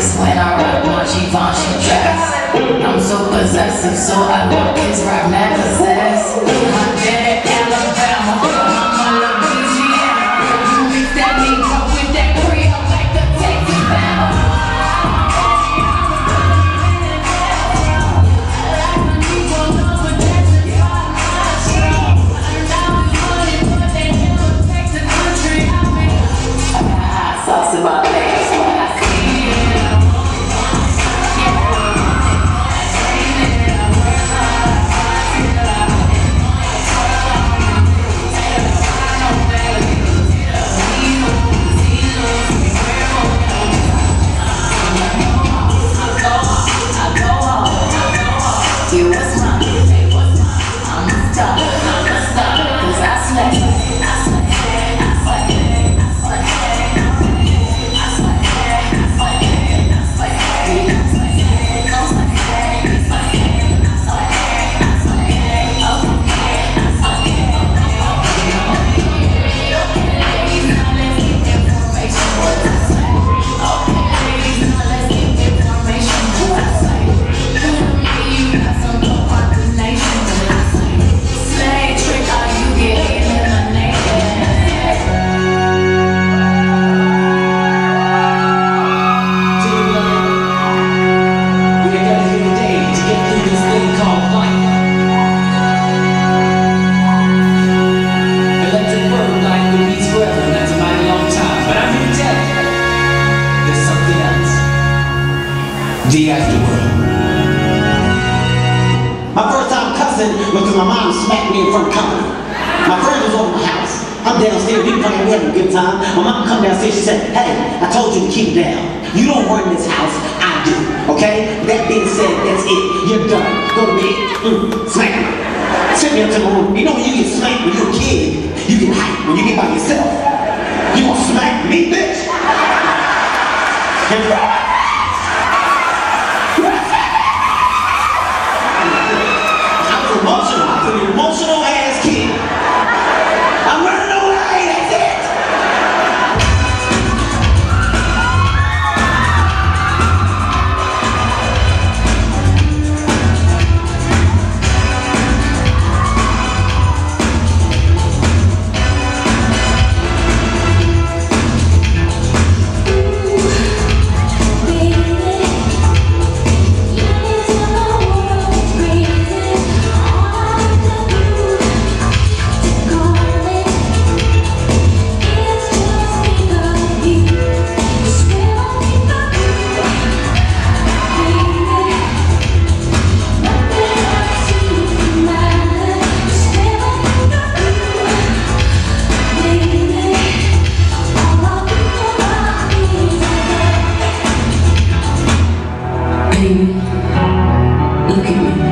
this when I rock my Givenchy dress. I'm so possessive, so I rock his rap necklaces. The afterworld. My first time cussing was because my mom smacked me in front of company. My friend was over my house. I'm downstairs, we playing, we having a good time. My mom come downstairs, she said, hey, I told you to keep down. You don't run this house, I do, okay? That being said, that's it. You're done. Go to bed. Mm, smack me. Send me up to my room. You know when you get smacked when you're a kid, you get hyped when you get by yourself. You gonna smack me, bitch? Baby, look at me.